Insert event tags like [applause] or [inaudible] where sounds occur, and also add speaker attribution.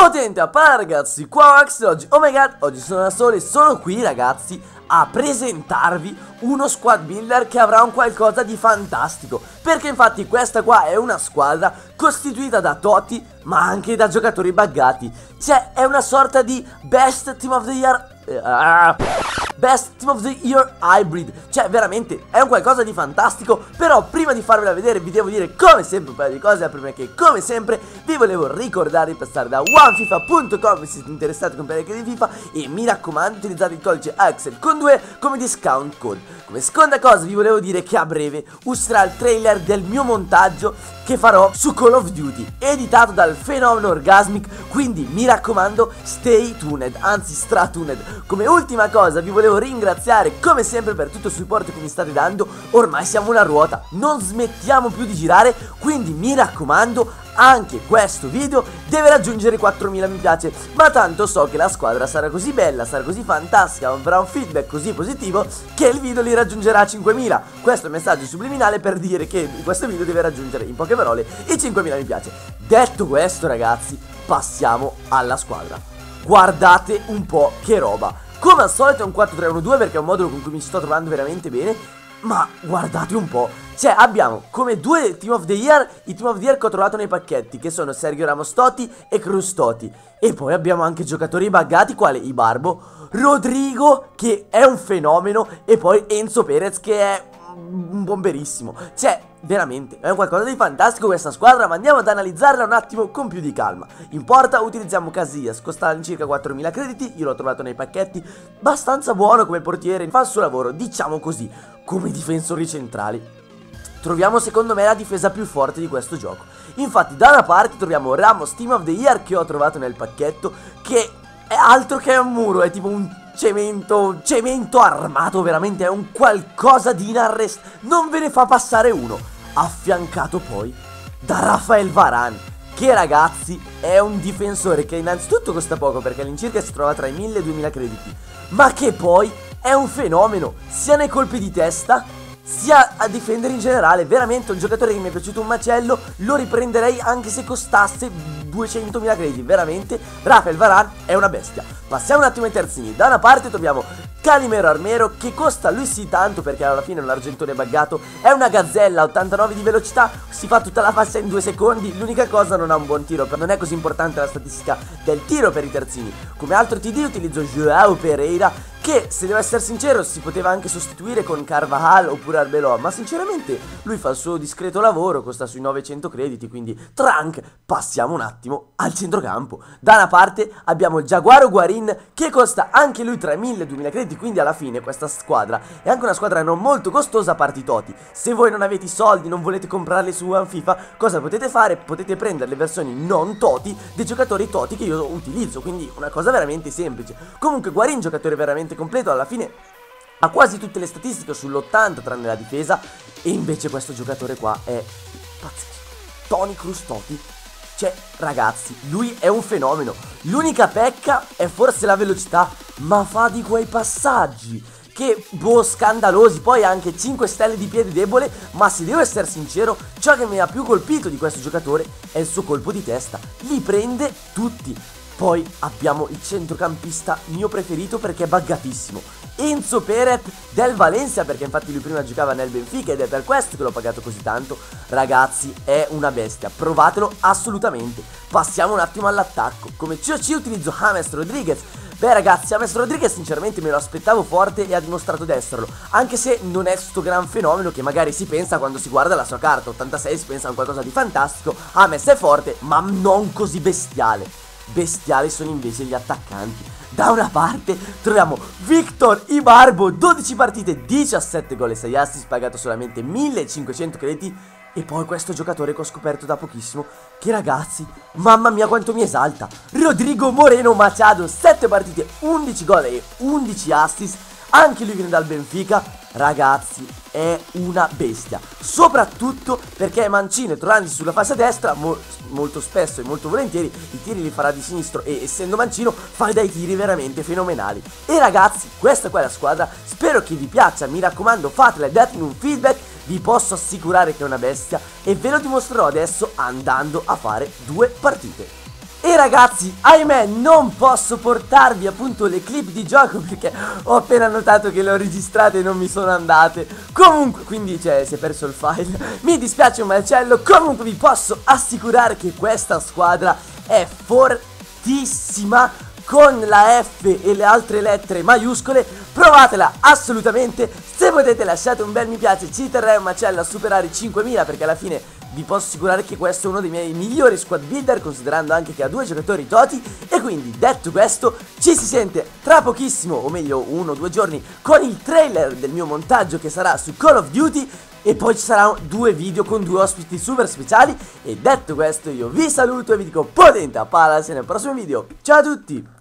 Speaker 1: Potente a par ragazzi, qua Max oggi, oh my god, oggi sono da sole, sono qui ragazzi a presentarvi uno squad builder che avrà un qualcosa di fantastico. Perché infatti questa qua è una squadra costituita da Toti ma anche da giocatori buggati. Cioè è una sorta di best team of the year uh, Best Team of the Year Hybrid. Cioè veramente è un qualcosa di fantastico Però prima di farvela vedere vi devo dire come sempre un paio di cose Prima che come sempre vi volevo ricordare di passare da onefifa.com Se siete interessati a comprare anche di FIFA E mi raccomando utilizzate il codice Axel con 2 come discount code. Come seconda cosa vi volevo dire che a breve uscirà il trailer del mio montaggio che farò su Call of Duty Editato dal fenomeno Orgasmic Quindi mi raccomando stay tuned Anzi stratuned. Come ultima cosa vi volevo volevo ringraziare come sempre per tutto il supporto che mi state dando. Ormai siamo una ruota, non smettiamo più di girare Quindi mi raccomando anche questo video deve raggiungere 4000 mi piace. Ma tanto so che la squadra sarà così bella, sarà così fantastica Avrà un feedback così positivo che il video li raggiungerà a 5000 Questo è un messaggio subliminale per dire che questo video deve raggiungere in poche parole i 5000 mi piace. Detto questo ragazzi passiamo alla squadra. Guardate un po' che roba come al solito è un 4-3-1-2 perché è un modulo con cui mi sto trovando veramente bene Ma guardate un po' Cioè abbiamo come due Team of the Year I Team of the Year che ho trovato nei pacchetti Che sono Sergio Ramos Totti e Cruz Totti. E poi abbiamo anche giocatori buggati quali Ibarbo Rodrigo che è un fenomeno E poi Enzo Perez che è un bomberissimo. Cioè veramente è qualcosa di fantastico questa squadra Ma andiamo ad analizzarla un attimo con più di calma. In porta utilizziamo Casillas Costa all'incirca 4000 crediti Io l'ho trovato nei pacchetti Abbastanza buono come portiere Fa il suo lavoro diciamo così Come difensori centrali. Troviamo secondo me la difesa più forte di questo gioco. Infatti da una parte troviamo Ramos Team of the Year che ho trovato nel pacchetto Che è altro che un muro È tipo un cemento, cemento armato veramente è un qualcosa di inarrestabile, non ve ne fa passare uno, affiancato poi da Rafael Varan, che ragazzi è un difensore che innanzitutto costa poco perché all'incirca si trova tra i 1000 e i 2000 crediti, ma che poi è un fenomeno, sia nei colpi di testa sia a difendere in generale. Veramente un giocatore che mi è piaciuto un macello Lo riprenderei anche se costasse 200.000 crediti Veramente. Rafael Varan è una bestia. Passiamo un attimo ai terzini. Da una parte troviamo Calimero Armero che costa lui sì tanto perché alla fine è un argentone buggato È una gazzella, 89 di velocità, si fa tutta la faccia in due secondi. L'unica cosa non ha un buon tiro, non è così importante la statistica del tiro per i terzini. Come altro TD utilizzo Joao Pereira che se devo essere sincero si poteva anche sostituire con Carvajal oppure Arbeloa Ma sinceramente lui fa il suo discreto lavoro, costa sui 900 crediti Quindi Trunk, passiamo un attimo al centrocampo. Da una parte abbiamo Jaguaro Guarin che costa anche lui 3000-2000 crediti Quindi alla fine questa squadra è anche una squadra non molto costosa a parti toti. Se voi non avete i soldi, non volete comprarli su OneFIFA Cosa potete fare? Potete prendere le versioni non toti dei giocatori toti che io utilizzo Quindi una cosa veramente semplice. Comunque Guarin giocatore veramente praticamente completo alla fine ha quasi tutte le statistiche sull'80 tranne la difesa e invece questo giocatore qua è pazzesco. Tony Crustoti cioè, ragazzi, lui è un fenomeno. L'unica pecca è forse la velocità, ma fa di quei passaggi che, boh, scandalosi. Poi anche 5 stelle di piede debole, ma se devo essere sincero, ciò che mi ha più colpito di questo giocatore è il suo colpo di testa. Li prende tutti. Poi abbiamo il centrocampista mio preferito perché è buggatissimo. Enzo Peret del Valencia perché infatti lui prima giocava nel Benfica ed è per questo che l'ho pagato così tanto. Ragazzi è una bestia, provatelo assolutamente. Passiamo un attimo all'attacco. Come COC utilizzo James Rodriguez. Beh ragazzi, James Rodriguez sinceramente me lo aspettavo forte e ha dimostrato di esserlo. Anche se non è sto gran fenomeno che magari si pensa quando si guarda la sua carta. 86 si pensa a qualcosa di fantastico. James è forte ma non così bestiale bestiali sono invece gli attaccanti. Da una parte troviamo Victor Ibarbo, 12 partite, 17 gol e 6 assist, pagato solamente 1500 crediti. E poi questo giocatore che ho scoperto da pochissimo, che ragazzi, mamma mia quanto mi esalta. Rodrigo Moreno Machado, 7 partite, 11 gol e 11 assist. Anche lui viene dal Benfica, ragazzi, è una bestia. Soprattutto perché mancino trovandosi sulla fascia destra, mo molto spesso e molto volentieri, i tiri li farà di sinistro e essendo mancino fa dei tiri veramente fenomenali. E ragazzi, questa qua è la squadra, spero che vi piaccia, mi raccomando fatela e datemi un feedback, vi posso assicurare che è una bestia e ve lo dimostrerò adesso andando a fare due partite. E ragazzi, ahimè, non posso portarvi appunto le clip di gioco perché ho appena notato che le ho registrate e non mi sono andate. Comunque, quindi cioè, si è perso il file. [laughs] Mi dispiace un macello, comunque vi posso assicurare che questa squadra è fortissima con la F e le altre lettere maiuscole provatela assolutamente se potete lasciate un bel mi piace ci terrei un macello a superare i 5000 perché alla fine vi posso assicurare che questo è uno dei miei migliori squad builder considerando anche che ha due giocatori toti e quindi detto questo ci si sente tra pochissimo o meglio uno o due giorni con il trailer del mio montaggio che sarà su Call of Duty e poi ci saranno due video con due ospiti super speciali e detto questo io vi saluto e vi dico potente a pala nel prossimo video. Ciao a tutti